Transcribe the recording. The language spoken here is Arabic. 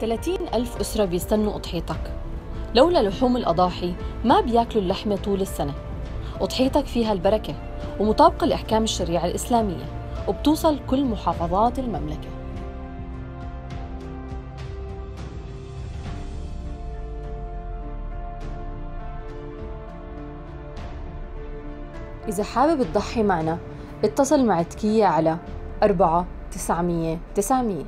30 ألف أسرة بيستنوا أضحيتك. لولا لحوم الأضاحي ما بياكلوا اللحمة طول السنة. أضحيتك فيها البركة ومطابقة لأحكام الشريعة الإسلامية وبتوصل كل محافظات المملكة. إذا حابب تضحي معنا اتصل مع تكية على 4 900 900